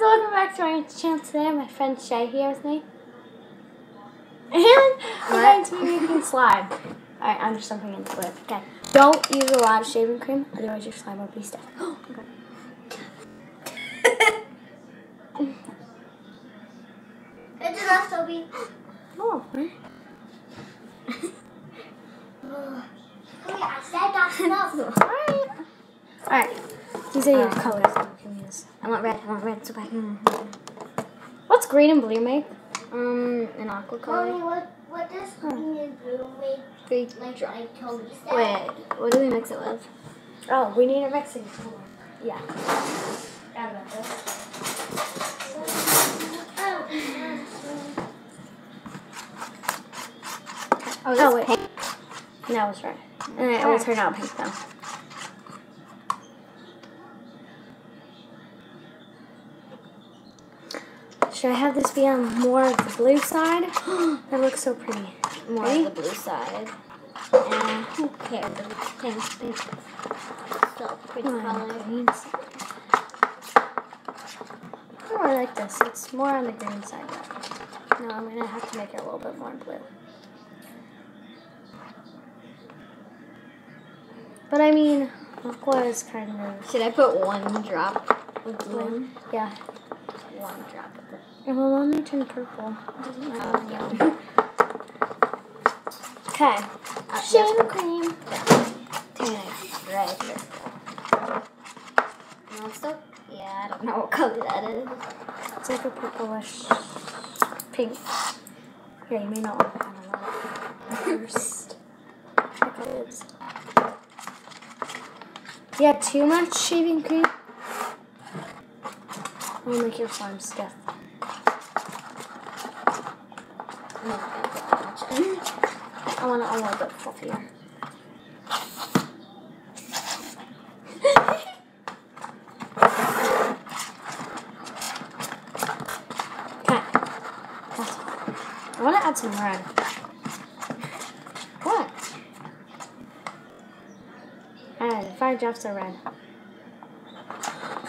guys, welcome back to my channel today. My friend Shay here with me. And we're going to be making slime. Alright, I'm just jumping into it. Okay. Don't use a lot of shaving cream, otherwise your slime will be stiff. Oh, okay. It's enough, Tobi. Oh, right. Wait, I said that's enough. Alright. Alright. These are your colors that you can use. I want red. I want red so bad. What's green and blue make? Um, an aqua color. Mommy, what, what does green and blue make? Green. Like, Tobi said. Wait, what do we mix it with? Oh, we need a mixing bowl. Yeah. Forgot about this. Oh, Oh, wait. That was right. And it will turn out pink though. Should I have this be on more of the blue side? that looks so pretty. More Ready? of the blue side. And who cares? Pink, pink. So pretty on, color. Oh, I like this. It's more on the green side. Though. No, I'm gonna have to make it a little bit more blue. But I mean, aqua is kind of Should I put one drop of blue. Yeah. One drop of it. It will only turn purple. Oh. Okay. Uh, Shaving cream. Tannic right here. No, it's still. Yeah, I don't know what color that is. It's like a purplish pink. Yeah, you may not want to add a lot first. Look how it is. Yeah, too much shaving cream will make your slime in. I want it a little bit fluffier. Okay. I want to add some red. What? Add five drops of red.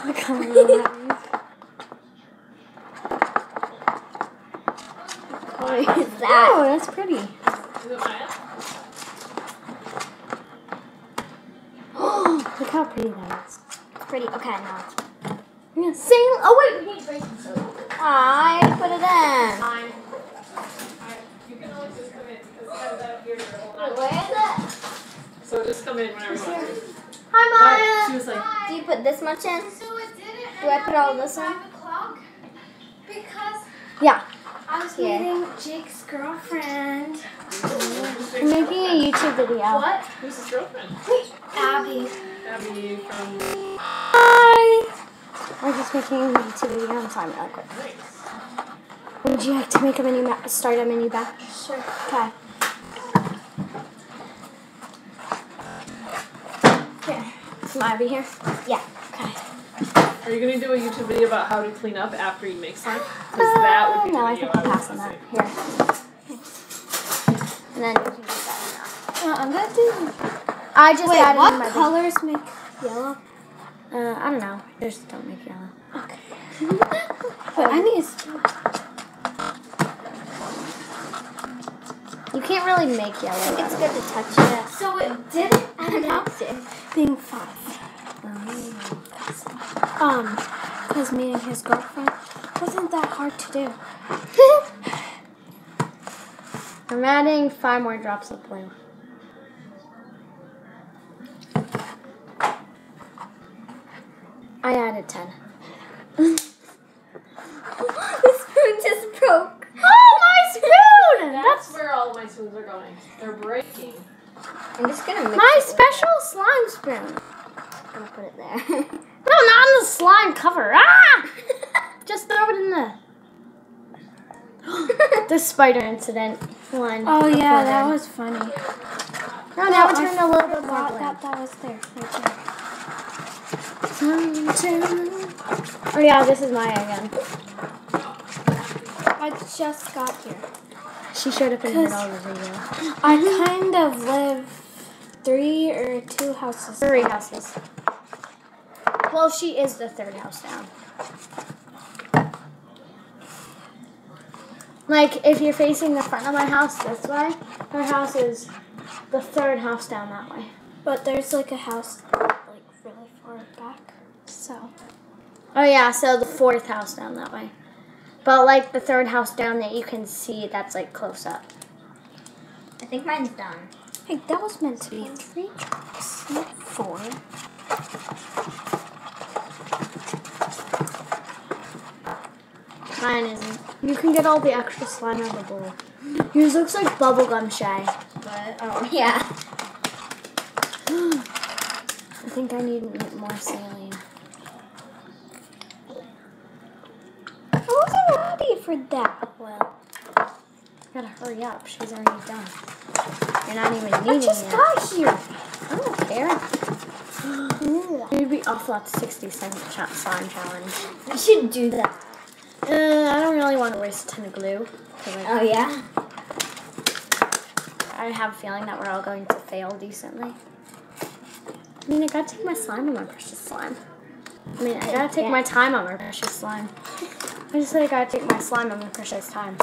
Look how red that is. What is that? Oh, that's pretty. Oh, Look how pretty that is. It's pretty. Okay, now. I'm gonna sing. Oh wait, we need baking soda. I put it in. Fine. You can always just come in because I have that here for a whole Wait, night. where is So just come in whenever you want to. Hi, But she was like, Do you put this much in? So it didn't Do I put all this in? because Yeah, I was Here. meeting Jake's girlfriend. I'm making a YouTube video. What? who's his girlfriend? Abby. Abby from. Hi. I'm just making a YouTube video. I'm sorry, real quick. Nice. Would you like to make a menu ma- start a menu batch? Sure. Okay. Here. Is Ivy here? Yeah. Okay. Are you gonna do a YouTube video about how to clean up after you make slime? Because that would be Uh, no, I think I I'll pass on that. see. Here. And then you can do that Uh, I'm gonna do. I just Wait, added what my colors make yellow? Uh, I don't know. Just don't make yellow. Okay. Wait, I need to. You can't really make yellow. I think it's good to touch it. So it didn't end up being five. Um, Um, because meeting his girlfriend wasn't that hard to do. I'm adding five more drops of blue. I added ten. the spoon just broke. Oh, my spoon! That's That's where all my spoons are going. They're breaking. I'm just gonna mix my special slime spoon. I'm gonna put it there. No, not on the slime cover. Ah! Just throw it in the. the spider incident one. Oh yeah, that then. was funny. No, now it turned a little bit more that that was there. Right there. Oh yeah, this is Maya again. I just got here. She showed up in the middle of the video. I kind of live three or two houses. Three houses. Well, she is the third house down. Like if you're facing the front of my house this way, her house is the third house down that way. But there's like a house like really far back. So Oh yeah, so the fourth house down that way. But like the third house down that you can see that's like close up. I think mine's done. hey, that was meant to be three not four. Mine isn't. You can get all the extra slime out of the bowl. Yours looks like bubblegum shay. But oh yeah. I think I need more saline. I wasn't ready for that. Well, Gotta hurry up. She's already done. You're not even I needing just it. got here. I don't care. You'd be awful at the 60 second cha- slime challenge. We should do that. Uh, I don't really want to waste a ton of glue. I, Oh yeah. I have a feeling that we're all going to fail decently. I mean, I gotta take my slime on my precious slime. I mean, I gotta take my time on my precious slime. I just said I gotta take my slime on my precious time.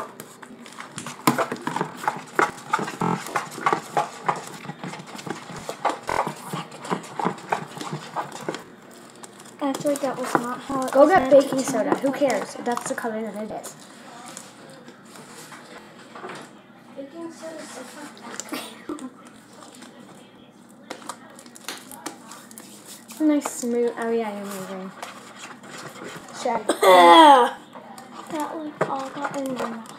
Actually, that was not how it Go was get baking soda. Who cares? That's the color that it is. Baking soda is different. Nice smooth. Oh yeah, you're moving. Check. That like all got in my mouth.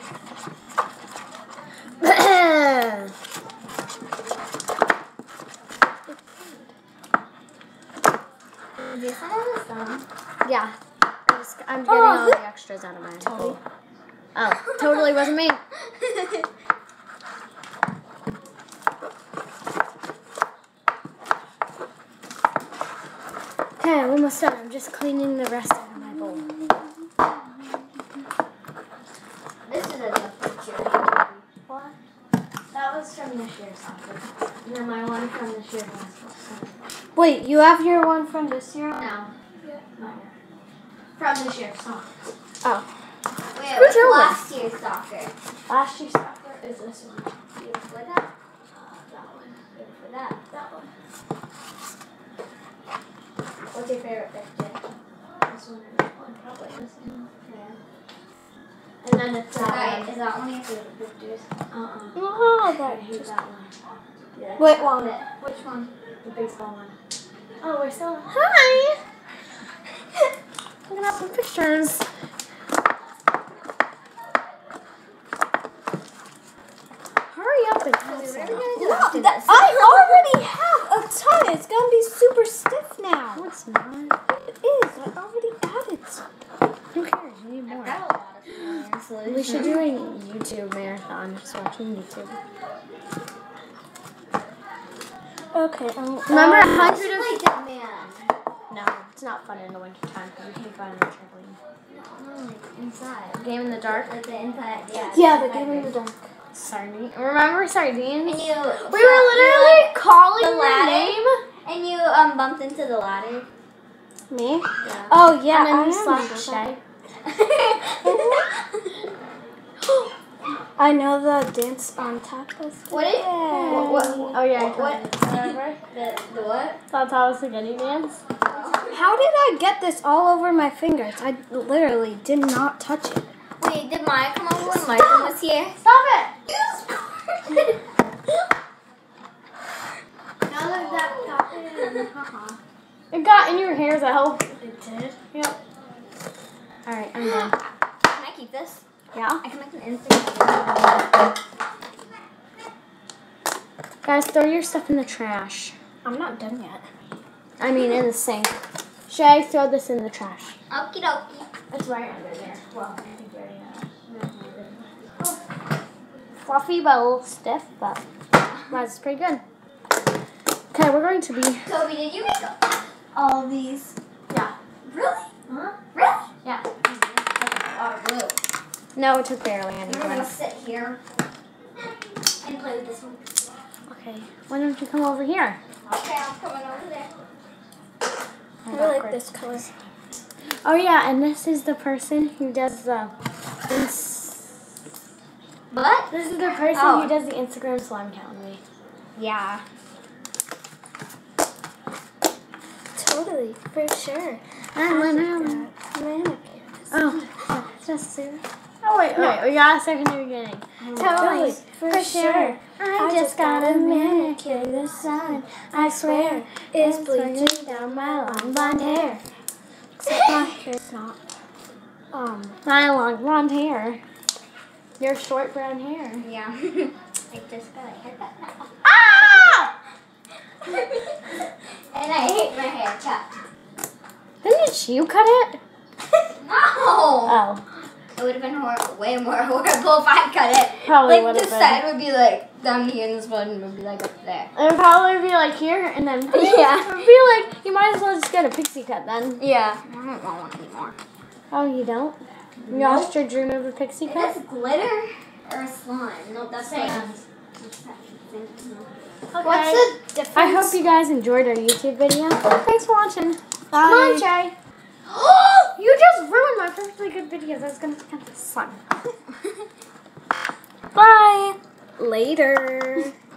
Is this one of the song? yeah. I'm, just, I'm getting Oh, all look. the extras out of mine. Oh, totally wasn't me. Okay, I'm almost done. I'm just cleaning the rest out of my bowl. this is a picture. What? That was from this year's soccer. And then my one from this year's basketball. Wait, you have your one from this year? No. Yet. From this year's soccer. Oh. Wait, what's job. last year's soccer? Last year's soccer is this one. You for that? Uh, that one. You for that? That one. What's your favorite picture? This one and that one. Probably this one. Yeah. And then it's that Right, one. is that one of your favorite pictures? Uh-uh. Oh, I that hate just. that one. Yeah. Wait, one. Which one? The baseball one. Oh, we're still. Hi! Looking at some pictures. Hurry up and have What some. are gonna do No, after that, this? I already have a ton. It's gonna be super stiff now. No, it's not. It is. I already added. Who cares? You need more. Got a lot of familiar solutions. We should do a YouTube marathon, just watching YouTube. Okay. Um, Remember a hundred of... Play Dead Man. No, it's not fun in the winter time because you can't on the trampoline. No, like inside. Game in the dark. Like the inside, yeah. Yeah, the game in the dark. Sardine. Remember sardines? You. We were literally calling the name. And you um bumped into the ladder. Me? Yeah. Oh yeah. and then I you slapped. Shay. I know the dance on top of What is- bed. what- Oh yeah, I What? what? Remember? the the what? That's how spaghetti dance. How did I get this all over my fingers? I literally did not touch it. Wait, did Maya come over when Michael was here? Stop it! now that that. It got in your hairs. I hope. It did. Yep. All right, I'm done. Can I keep this? Yeah. I can make an Instagram. Guys, throw your stuff in the trash. I'm not done yet. I mean, in the sink. Should I throw this in the trash. Okie dokie. It's right under there. Well, I think you already know. Fluffy, but a little stiff, but that's pretty good. Okay, we're going to be. Tobi, did you make all these? Yeah. Really? Huh? Really? Yeah. A lot of glue. No, it took barely any We're gonna sit here and play with this one. Okay, why don't you come over here? Okay, I'm coming over there. I really like this color. Oh yeah, and this is the person who does the ins- What? This is the person Oh. who does the Instagram slime count with me. Yeah. For sure. I just got manicures. Oh, Just Sarah. oh wait, wait, we gotta start from the beginning. Totally, for sure. I just got a manicure The sun. I swear, it's bleaching down my long blonde hair. Except my hair's not. Um, My long blonde hair. Your short brown hair. Yeah. I just got a haircut now. Ah! and I hate my haircut. Didn't you cut it? No! Oh, It would have been hor- way more horrible if I cut it. Probably like would've this been. side would be like down here and this one would be like up there. it would probably be like here and then Yeah. It would be like you might as well just get a pixie cut then. Yeah. I don't want one anymore. Oh, you don't? You Nope. lost your dream of a pixie cut? this glitter or slime? No, that's Sand. What's the difference? I hope you guys enjoyed our YouTube video. Thanks for watching. Come on, Shay. you just ruined my perfectly good videos. I was gonna cut the sun. Bye. later.